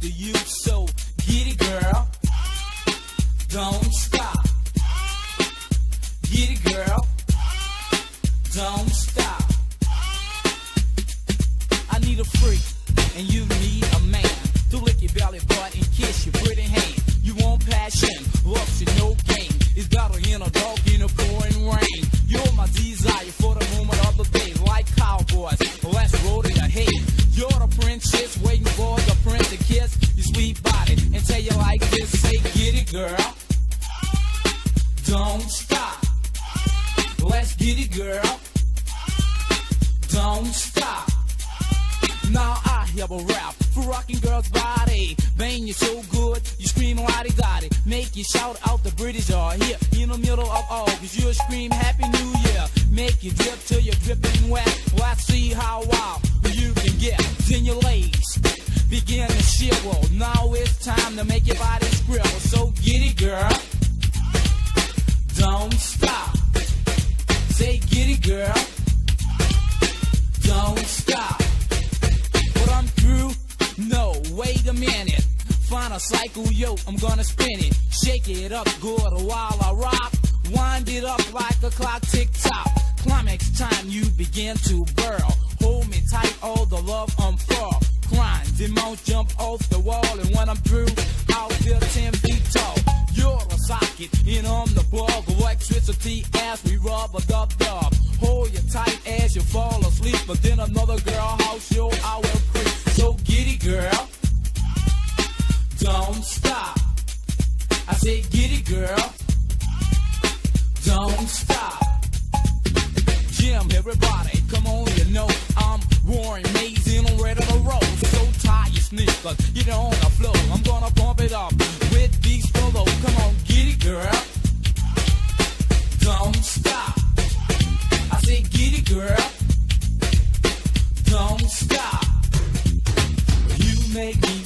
the use. Girl. Don't stop. Let's get it, girl. Don't stop. Now I have a rap for rocking girls' body. Bang, you so good, you scream lottie dotty. Make you shout out the British are here in the middle of August. You scream Happy New Year. Make you drip till you're dripping wet. Let's see how wild you can get. Then your legs begin to shiver. Now it's time to make your body scribble. So get it, girl. Don't stop. Say get it, girl. Don't stop. But I'm through? No, wait a minute. Find a cycle, yo, I'm gonna spin it. Shake it up good while I rock. Wind it up like a clock tick tock. Climax time, you begin to burl. Hold me tight, all the love unfurl. Grind, demons jump off the wall, and when I'm through, I'll feel 10 feet tall. You're a socket, and I'm the plug. Electricity as we rub a dub dub. Hold you tight as you fall asleep, but then another girl house you I will creep. So it, girl. Don't stop. I get it, girl. Don't stop. Jim, everybody, make me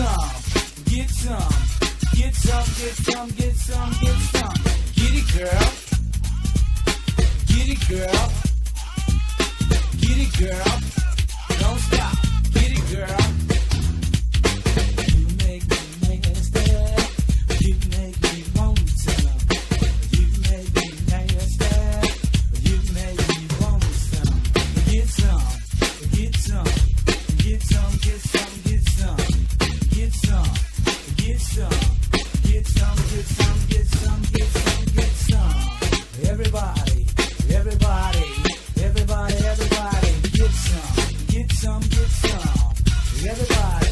some. Get some. Get some. Get some. Get some. Get some. Get it, girl. Get it, girl. Get it, girl. ride.